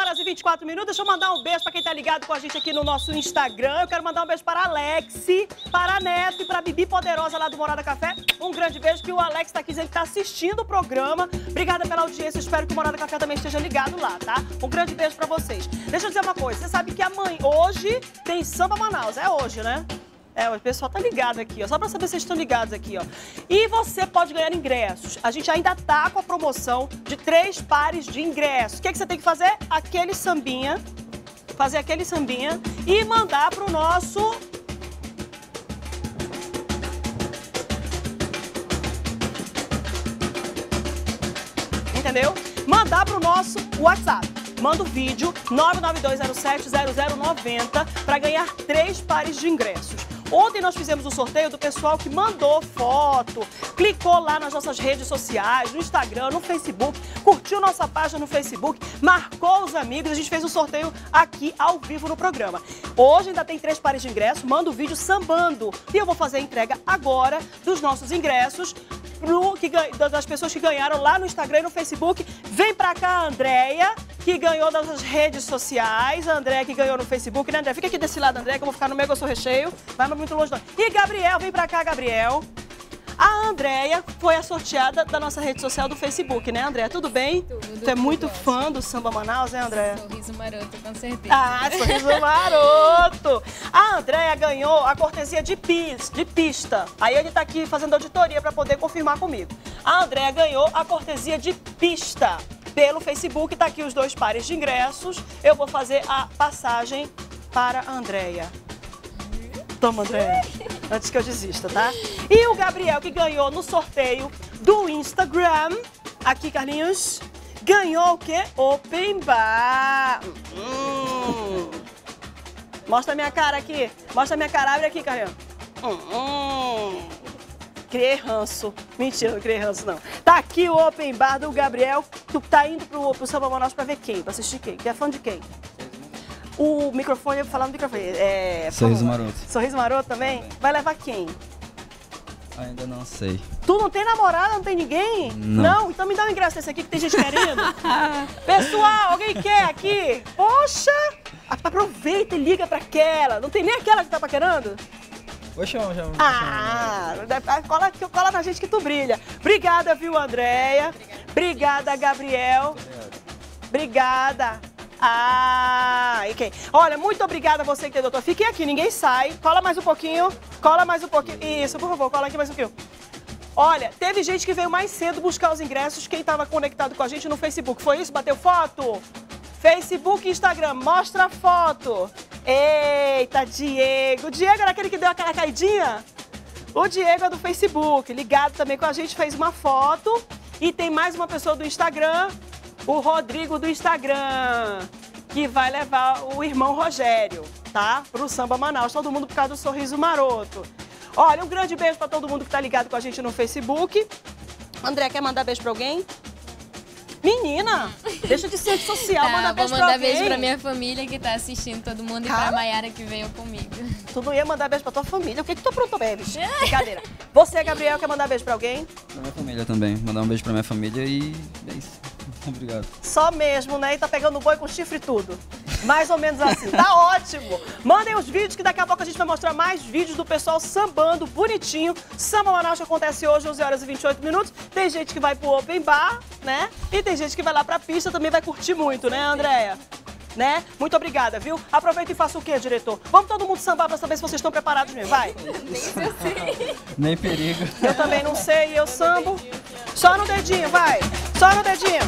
horas e 24 minutos. Deixa eu mandar um beijo para quem tá ligado com a gente aqui no nosso Instagram. Eu quero mandar um beijo para Alex, para a Neto e para a Bibi Poderosa lá do Morada Café. Um grande beijo que o Alex tá aqui que tá assistindo o programa. Obrigada pela audiência. Espero que o Morada Café também esteja ligado lá, tá? Um grande beijo para vocês. Deixa eu dizer uma coisa. Você sabe que amanhã, hoje, tem Samba Manaus. É hoje, né? É, o pessoal tá ligado aqui, ó. Só pra saber se vocês estão ligados aqui, ó. E você pode ganhar ingressos. A gente ainda tá com a promoção de três pares de ingressos. O que, é que você tem que fazer? Aquele sambinha. Fazer aquele sambinha e mandar pro nosso entendeu? Mandar pro nosso WhatsApp. Manda o vídeo 992070090 para ganhar três pares de ingressos. Ontem nós fizemos o sorteio do pessoal que mandou foto, clicou lá nas nossas redes sociais, no Instagram, no Facebook, curtiu nossa página no Facebook, marcou os amigos. A gente fez o sorteio aqui ao vivo no programa. Hoje ainda tem três pares de ingressos. Manda o vídeo sambando. E eu vou fazer a entrega agora dos nossos ingressos que, das pessoas que ganharam lá no Instagram e no Facebook. Vem pra cá, Andréia que ganhou nas redes sociais. A André que ganhou no Facebook, né? Fica aqui desse lado, André, que eu vou ficar no meio eu sou recheio. Vai muito longe não. E Gabriel, vem pra cá, Gabriel. A Andréia foi a sorteada da nossa rede social do Facebook, né, Andréia? Tudo bem? Tudo. Tu é muito fã do Samba Manaus, né, Andréia? Sorriso maroto, com certeza. Ah, sorriso maroto! A Andréia ganhou a cortesia de, pis, de pista. Aí ele tá aqui fazendo auditoria para poder confirmar comigo. A Andréia ganhou a cortesia de pista pelo Facebook. Tá aqui os dois pares de ingressos. Eu vou fazer a passagem para a Andréia. Toma, Andréia. Antes que eu desista, tá? E o Gabriel, que ganhou no sorteio do Instagram. Aqui, Carlinhos. Ganhou o quê? Open Bar. Hum. Mostra a minha cara aqui. Mostra a minha cara. Abre aqui, Carlinhos. Hum. hum. Criei ranço. Mentira, não criei ranço, não. Tá aqui o Open Bar do Gabriel. Tu tá indo pro, pro Samba Manaus pra ver quem? Pra assistir quem? Que é fã de quem? O microfone, eu vou falar no microfone. É, Sorriso Maroto. Sorriso Maroto também? Vai levar quem? Ainda não sei. Tu não tem namorada, não tem ninguém? Não. Não? Então me dá um ingresso desse aqui que tem gente querendo. Pessoal, alguém quer aqui? Poxa! Aproveita e liga pra aquela. Não tem nem aquela que tá paquerando? Vou chamar, já. Ah, cola, cola na gente que tu brilha. Obrigada, viu, Andréia? Obrigada, Gabriel. Obrigada. Ah, quem? Olha, muito obrigada a você que é doutor. Fiquem aqui, ninguém sai. Cola mais um pouquinho. Cola mais um pouquinho. Isso, por favor, cola aqui mais um pouquinho. Olha, teve gente que veio mais cedo buscar os ingressos, quem estava conectado com a gente no Facebook. Foi isso? Bateu foto? Facebook e Instagram, mostra a foto. Eita, Diego. Diego era aquele que deu aquela caidinha? O Diego é do Facebook, ligado também com a gente, fez uma foto. E tem mais uma pessoa do Instagram o Rodrigo do Instagram, que vai levar o irmão Rogério, tá? Pro Samba Manaus. Todo mundo por causa do sorriso maroto. Olha, um grande beijo para todo mundo que tá ligado com a gente no Facebook. André, quer mandar beijo para alguém? Menina, deixa de ser social, tá, manda beijo Vou mandar pra beijo pra minha família que tá assistindo todo mundo Cara, e pra Mayara que veio comigo. Tu não ia mandar beijo pra tua família? O que que tu aprontou, bebê? Brincadeira. Você, Gabriel, quer mandar beijo pra alguém? Pra minha família também. Mandar um beijo pra minha família e é isso. Obrigado. Só mesmo, né? E tá pegando boi com chifre e tudo. Mais ou menos assim. Tá ótimo. Mandem os vídeos que daqui a pouco a gente vai mostrar mais vídeos do pessoal sambando bonitinho. Samba Manaus que acontece hoje, 11 horas e 28 minutos. Tem gente que vai pro open bar, né? E tem gente que vai lá pra pista, também vai curtir muito, né, Andréia? né? Muito obrigada, viu? Aproveita e faça o quê, diretor? Vamos todo mundo sambar pra saber se vocês estão preparados mesmo, vai. Nem perigo. Eu também não sei, eu sambo. Só no dedinho, vai. Só no dedinho.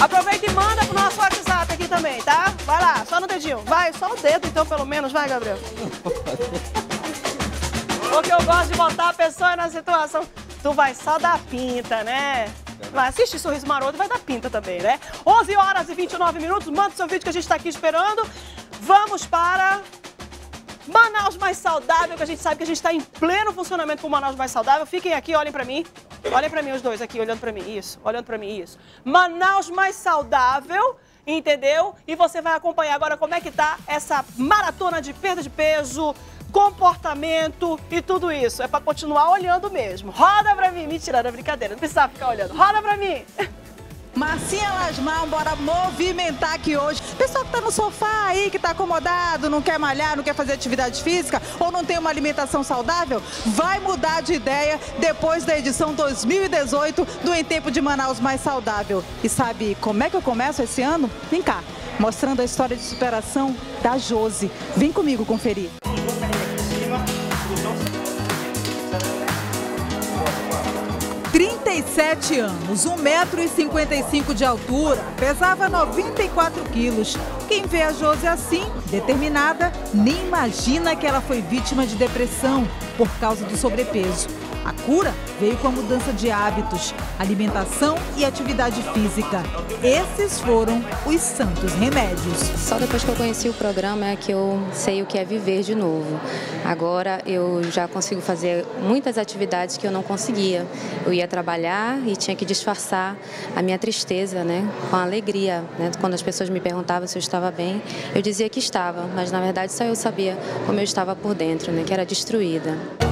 Aproveita e manda pro nosso WhatsApp aqui também, tá? Vai lá, só no dedinho. Vai, só o dedo então, pelo menos. Vai, Gabriel. Porque eu gosto de botar a pessoa na situação. Tu vai só dar pinta, né? Vai assistir Sorriso Maroto e vai dar pinta também, né? 11 horas e 29 minutos. Manda o seu vídeo que a gente está aqui esperando. Vamos para Manaus Mais Saudável, que a gente sabe que a gente está em pleno funcionamento com o Manaus Mais Saudável. Fiquem aqui, olhem para mim. Olhem para mim os dois aqui, olhando para mim. Isso, olhando para mim, isso. Manaus Mais Saudável, entendeu? E você vai acompanhar agora como é que tá essa maratona de perda de peso, comportamento e tudo isso. É para continuar olhando mesmo. Roda para mim. Mentira, era brincadeira. Não precisava ficar olhando. Roda para mim. Marcinha Lasmar, bora movimentar aqui hoje. Pessoal que tá no sofá aí, que tá acomodado, não quer malhar, não quer fazer atividade física ou não tem uma alimentação saudável, vai mudar de ideia depois da edição 2018 do Em Tempo de Manaus Mais Saudável. E sabe como é que eu começo esse ano? Vem cá, mostrando a história de superação da Josi. Vem comigo conferir. 37 anos, 1,55m de altura, pesava 94 quilos. Quem vê a Josi assim, determinada, nem imagina que ela foi vítima de depressão por causa do sobrepeso. A cura veio com a mudança de hábitos, alimentação e atividade física. Esses foram os santos remédios. Só depois que eu conheci o programa é que eu sei o que é viver de novo. Agora eu já consigo fazer muitas atividades que eu não conseguia. Eu ia trabalhar e tinha que disfarçar a minha tristeza, né, com alegria. Né? Quando as pessoas me perguntavam se eu estava bem, eu dizia que estava, mas na verdade só eu sabia como eu estava por dentro, né, que era destruída.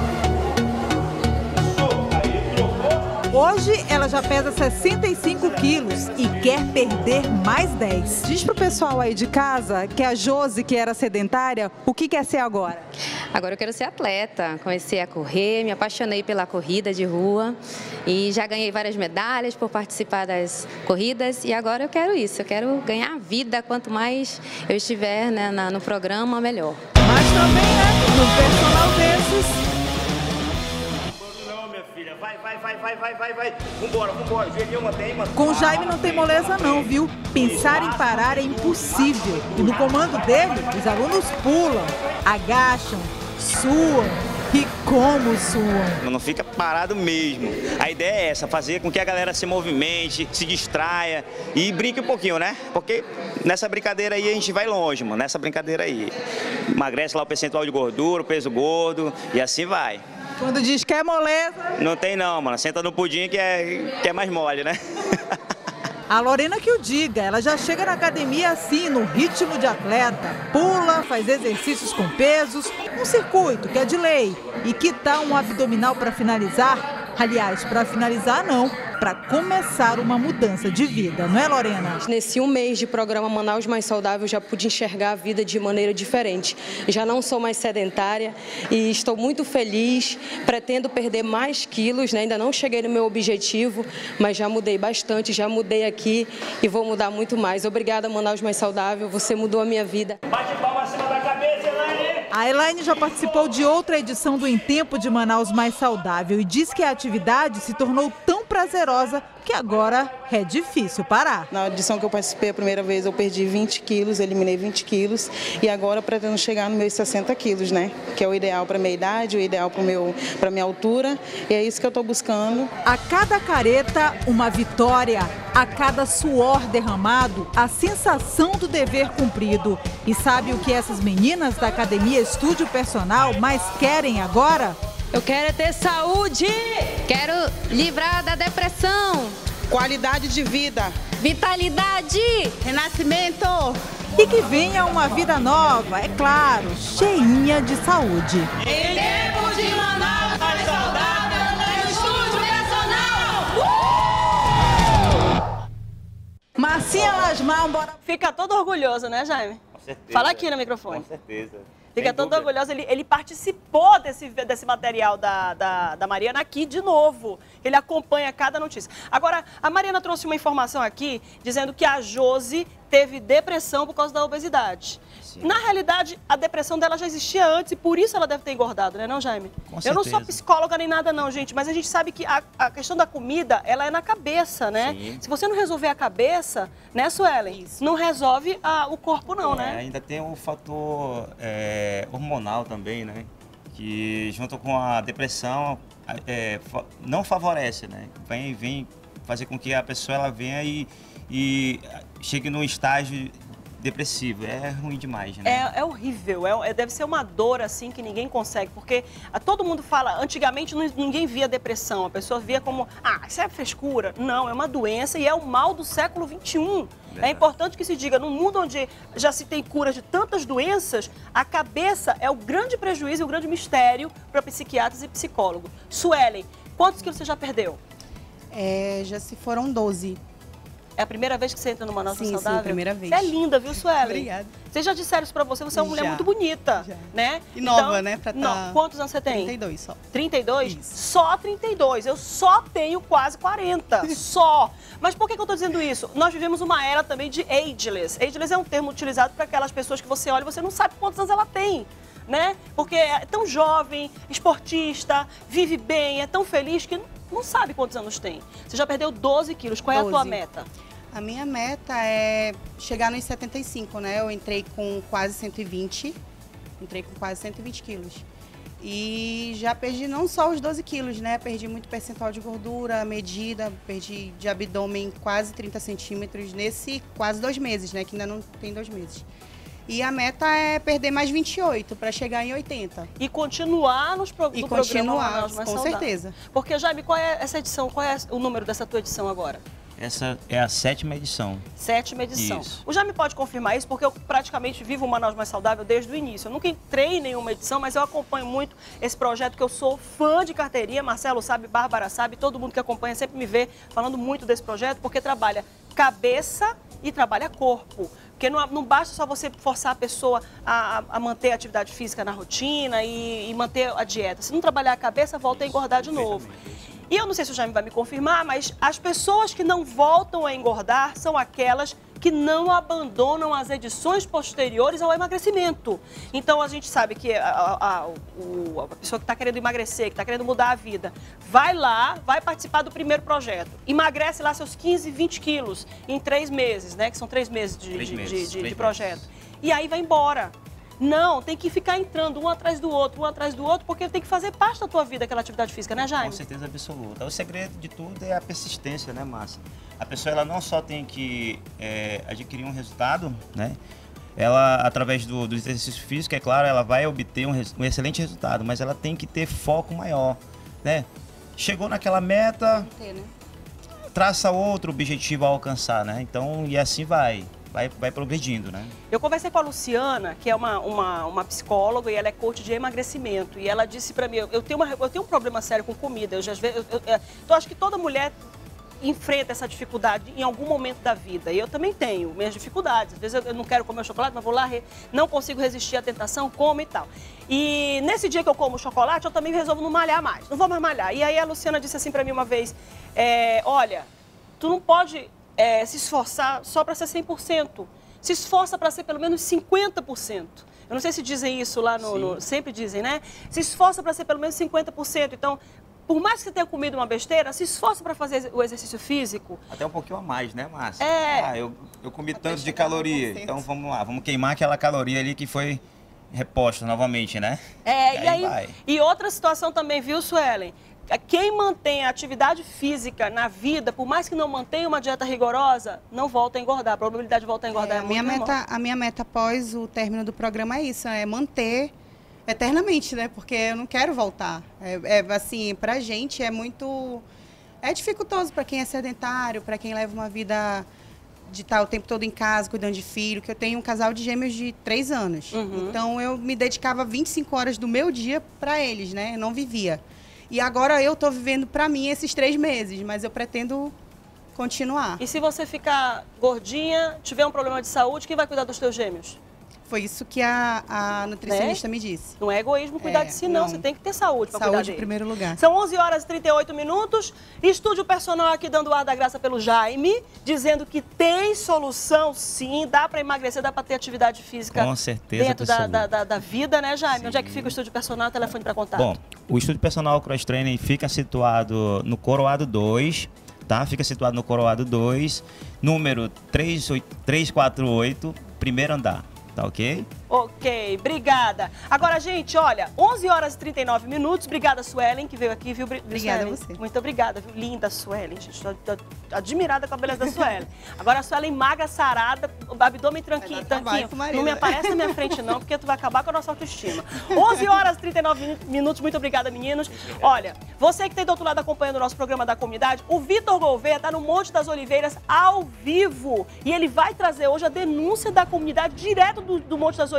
Hoje ela já pesa 65 quilos e quer perder mais 10. Diz pro pessoal aí de casa que a Josi, que era sedentária, o que quer ser agora? Agora eu quero ser atleta. Comecei a correr, me apaixonei pela corrida de rua e já ganhei várias medalhas por participar das corridas e agora eu quero isso. Eu quero ganhar vida. Quanto mais eu estiver né, no programa, melhor. Mas também, né, no personal desses, vai, vai, vai, vai. Vambora, vambora. Joelhinho mantém, mantém. Com Jaime não tem moleza não, viu? Pensar em parar é impossível. E no comando dele, os alunos pulam, agacham, suam. E como suam? Não fica parado mesmo. A ideia é essa, fazer com que a galera se movimente, se distraia e brinque um pouquinho, né? Porque nessa brincadeira aí a gente vai longe, mano. Nessa brincadeira aí. Emagrece lá o percentual de gordura, o peso gordo e assim vai. Quando diz que é moleza. Não tem não, mano. Senta no pudim que é, que é mais mole, né? A Lorena que o diga, ela já chega na academia assim, no ritmo de atleta. Pula, faz exercícios com pesos, um circuito que é de lei. E que tal um abdominal para finalizar? Aliás, para finalizar não, para começar uma mudança de vida, não é, Lorena? Nesse um mês de programa Manaus Mais Saudável, já pude enxergar a vida de maneira diferente. Já não sou mais sedentária e estou muito feliz. Pretendo perder mais quilos, né? ainda não cheguei no meu objetivo, mas já mudei bastante, já mudei aqui e vou mudar muito mais. Obrigada, Manaus Mais Saudável, você mudou a minha vida. Bate palma acima da cabeça, Elaine! A Elaine já participou de outra edição do Em Tempo de Manaus Mais Saudável e diz que a atividade se tornou tão prazerosa que agora é difícil parar. Na edição que eu participei a primeira vez eu perdi 20 quilos, eliminei 20 quilos e agora pretendo chegar nos meus 60 quilos, né? Que é o ideal para minha idade, o ideal para minha altura e é isso que eu estou buscando. A cada careta, uma vitória. A cada suor derramado, a sensação do dever cumprido. E sabe o que essas meninas da Academia Estúdio Personal mais querem agora? Eu quero é ter saúde! Quero livrar da depressão. Qualidade de vida, Vitalidade. renascimento. E que venha uma vida nova, é claro, cheinha de saúde. Em tempo de Manaus mais saudável no estúdio personal. Marcinha Lasmar, bora. Fica todo orgulhoso, né, Jaime? Com certeza. Fala aqui no microfone. Com certeza. Fica todo dúvida. orgulhoso. Ele, ele participou desse, desse material da, da, da Mariana aqui de novo. Ele acompanha cada notícia. Agora, a Mariana trouxe uma informação aqui dizendo que a Josi teve depressão por causa da obesidade. Na realidade, a depressão dela já existia antes e por isso ela deve ter engordado, né, não, Jaime? Com Eu não sou certeza. psicóloga nem nada, não, gente, mas a gente sabe que a, a questão da comida, ela é na cabeça, né? Sim. Se você não resolver a cabeça, né, Suelen? Não resolve a- o corpo, não, É, né? ainda tem o fator é, hormonal também, né? Que junto com a depressão é, não favorece, né? Vem, vem fazer com que a pessoa ela venha e, e chegue num estágio depressivo. É ruim demais, né? É, é horrível, é, é- deve ser uma dor assim que ninguém consegue, porque ah, todo mundo fala, antigamente não- ninguém via depressão, a pessoa via como, ah, isso é frescura. Não, é uma doença e é o mal do século XXI. É importante que se diga, num mundo onde já se tem cura de tantas doenças, a cabeça é o grande prejuízo e o grande mistério para psiquiatras e psicólogos. Suelen, quantos quilos você já perdeu? É, já se foram 12. É a primeira vez que você entra no Manaus Sim, sim, Saudável? primeira vez. Você é linda, viu, Suelen? Obrigada. Vocês já disseram isso pra você, você é uma mulher Já, muito bonita, já. né? E nova, né, pra não, tá- Quantos anos você tem? 32 só. 32? Isso. Só 32. Eu só tenho quase 40. só. Mas por que, que eu tô dizendo isso? Nós vivemos uma era também de ageless. Ageless é um termo utilizado para aquelas pessoas que você olha e você não sabe quantos anos ela tem. Né? Porque é tão jovem, esportista, vive bem, é tão feliz que não sabe quantos anos tem. Você já perdeu 12 quilos. Qual é a tua 12. meta? A minha meta é chegar nos 75, né? Eu entrei com quase 120, entrei com quase 120 quilos. E já perdi não só os 12 quilos, né? Perdi muito percentual de gordura, medida, perdi de abdômen quase 30 centímetros nesse quase dois meses, né? Que ainda não tem dois meses. E a meta é perder mais 28 para chegar em 80. E continuar nos pro, E no continuar, programa Manaus Mais com Saudável. certeza. Porque, Jaime, qual é essa edição? Qual é o número dessa tua edição agora? Essa é a sétima edição. Sétima edição. Isso. O Jaime pode confirmar isso, porque eu praticamente vivo o Manaus Mais Saudável desde o início. Eu nunca entrei em nenhuma edição, mas eu acompanho muito esse projeto, que eu sou fã de carteirinha. Marcelo sabe, Bárbara sabe, todo mundo que acompanha sempre me vê falando muito desse projeto, porque trabalha cabeça e trabalha corpo. Porque não, não basta só você forçar a pessoa a, a- manter a atividade física na rotina e, e manter a dieta. Se não trabalhar a cabeça, volta a engordar de novo. E eu não sei se o Jaime vai me confirmar, mas as pessoas que não voltam a engordar são aquelas que não abandonam as edições posteriores ao emagrecimento. Então a gente sabe que a, a- a- o- a pessoa que está querendo emagrecer, que está querendo mudar a vida, vai lá, vai participar do primeiro projeto. Emagrece lá seus 15, 20 quilos em três meses, né? Que são três meses de, Três de- meses, de- de projeto. E aí vai embora. Não, tem que ficar entrando um atrás do outro, um atrás do outro, porque tem que fazer parte da tua vida aquela atividade física, né, Com Jaime? certeza absoluta. O segredo de tudo é a persistência, né, Márcia? A pessoa ela não só tem que é, adquirir um resultado, né? Ela, através do, do exercício físico, é claro, ela vai obter um, um excelente resultado, mas ela tem que ter foco maior, né? Chegou naquela meta, Ter, né? traça outro objetivo a alcançar, né? Então, e assim vai, vai, vai progredindo, né? Eu conversei com a Luciana, que é uma, uma, uma psicóloga e ela é coach de emagrecimento. E ela disse pra mim, eu eu tenho, uma, eu tenho um problema sério com comida. Eu já vezes, eu, eu, é, então acho que toda mulher enfrenta essa dificuldade em algum momento da vida. E eu também tenho minhas dificuldades. Às vezes eu, eu não quero comer chocolate, mas vou lá, não consigo resistir à tentação, como e tal. E nesse dia que eu como chocolate, eu também resolvo não malhar mais. Não vou mais malhar. E aí a Luciana disse assim pra mim uma vez, é, olha, tu não pode é, se esforçar só para ser 100%. Se esforça para ser pelo menos 50%. Eu não sei se dizem isso lá no. no- sempre dizem, né? Se esforça para ser pelo menos 50%. Então, por mais que você tenha comido uma besteira, se esforça para fazer o exercício físico. Até um pouquinho a mais, né, Márcia? É. Ah, eu, eu comi tanto de caloria. Então vamos lá, vamos queimar aquela caloria ali que foi reposta novamente, né? É, E e aí aí. vai. E outra situação também, viu, Suelen? Quem mantém a atividade física na vida, por mais que não mantenha uma dieta rigorosa, não volta a engordar. A probabilidade de voltar a engordar é, É, a, muito minha menor. meta, a minha meta após o término do programa é isso, é manter eternamente, né? Porque eu não quero voltar. É, é, assim, pra gente é muito... É dificultoso para quem é sedentário, para quem leva uma vida de estar o tempo todo em casa, cuidando de filho, que eu tenho um casal de gêmeos de três anos. Uhum. Então, eu me dedicava 25 horas do meu dia para eles, né? Eu não vivia. E agora eu tô vivendo para mim esses três meses, mas eu pretendo continuar. E se você ficar gordinha, tiver um problema de saúde, quem vai cuidar dos teus gêmeos? Foi isso que a, a nutricionista me disse. Não é egoísmo cuidar É, de si, não. não. Você tem que ter saúde para cuidar Saúde em dele. primeiro lugar. São 11 horas e 38 minutos. Estúdio personal aqui dando o ar da graça pelo Jaime, dizendo que tem solução sim, dá para emagrecer, dá para ter atividade física Com certeza dentro da, da, da- da vida, né, Jaime? Onde é que fica o estúdio personal? Telefone para contato. Bom, o estúdio personal Cross Training fica situado no Coroado 2, tá? Fica situado no Coroado 2, número 38 348, primeiro andar, tá ok? Ok, obrigada. Agora, gente, olha, 11 horas e 39 minutos. Obrigada, Suelen, que veio aqui, viu? Bri- Obrigada a Suelen? você. Muito obrigada, viu? Linda, Suelen, gente. Tô, tô admirada com a beleza da Suelen. Agora, a Suelen magra, sarada, o abdômen trabalho tanquinho. Não me né? aparece na minha frente, não, porque tu vai acabar com a nossa autoestima. 11 horas e 39 minu- minutos. Muito obrigada, meninos. Olha, você que tem do outro lado acompanhando o nosso programa da comunidade, o Vitor Gouveia tá no Monte das Oliveiras ao vivo. E ele vai trazer hoje a denúncia da comunidade direto do, do Monte das Oliveiras.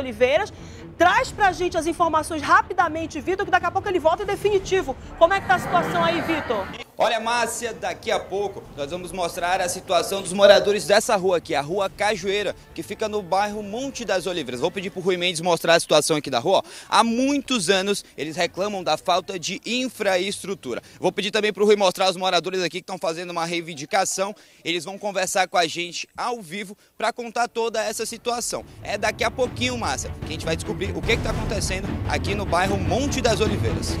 Traz pra gente as informações rapidamente, Vitor, que daqui a pouco ele volta em definitivo. Como é que tá a situação aí, Vitor? Olha, Márcia, daqui a pouco nós vamos mostrar a situação dos moradores dessa rua aqui, a Rua Cajueira, que fica no bairro Monte das Oliveiras. Vou pedir para o Rui Mendes mostrar a situação aqui da rua. Há muitos anos eles reclamam da falta de infraestrutura. Vou pedir também para o Rui mostrar os moradores aqui que estão fazendo uma reivindicação. Eles vão conversar com a gente ao vivo para contar toda essa situação. É daqui a pouquinho, Márcia, que a gente vai descobrir o que está acontecendo aqui no bairro Monte das Oliveiras.